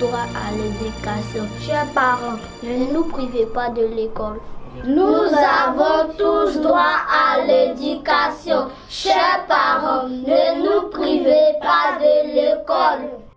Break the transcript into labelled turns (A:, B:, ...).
A: droit à l'éducation. Chers parents, ne nous privez pas de l'école.
B: Nous avons tous droit à l'éducation. Chers parents, ne nous privez pas de l'école.